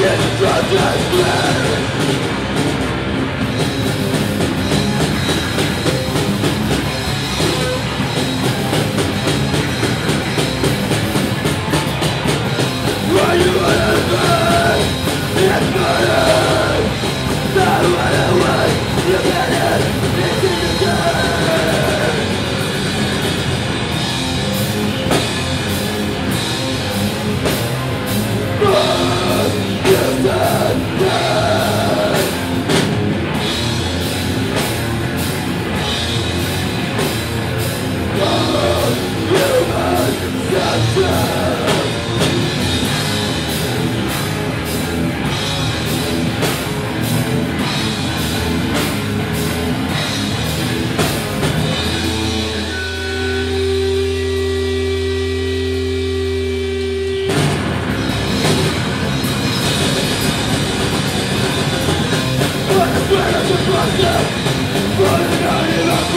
Get the drug that's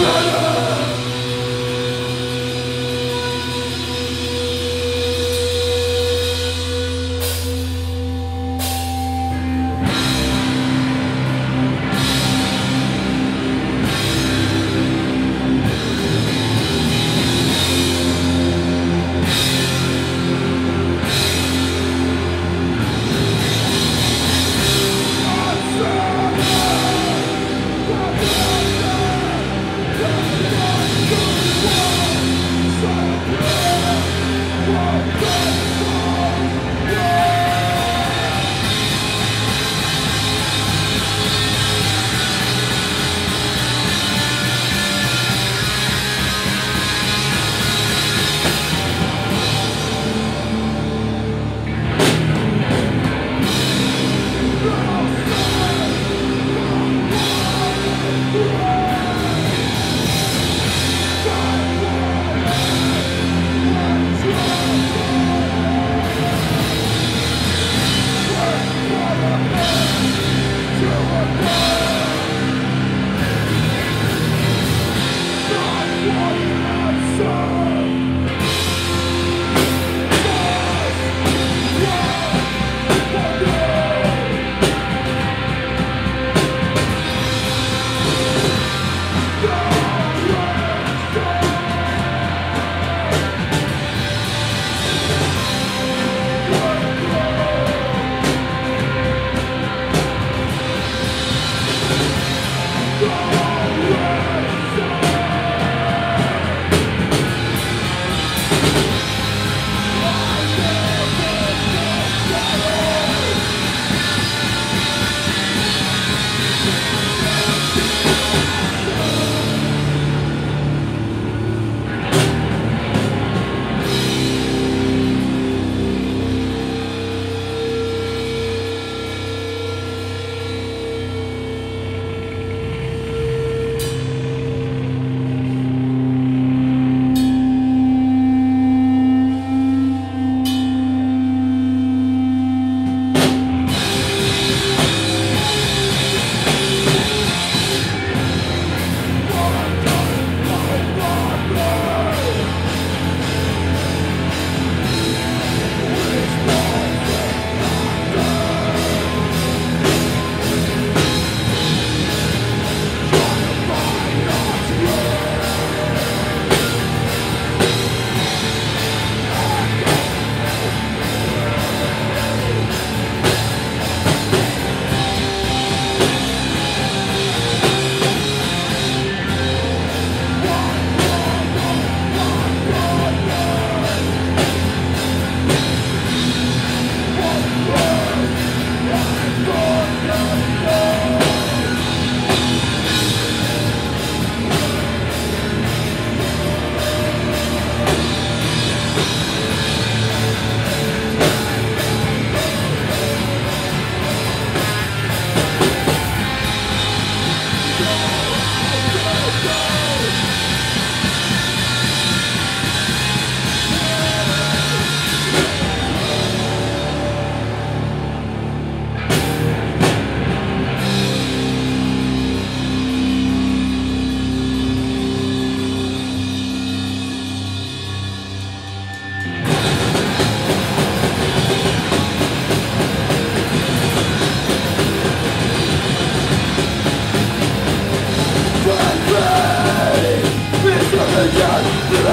Fuck